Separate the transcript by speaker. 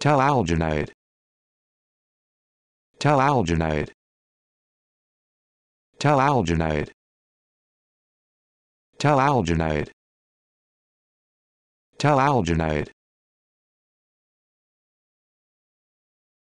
Speaker 1: Telalginate. Telalginate. Telalginate. Telalginate. Telalginate.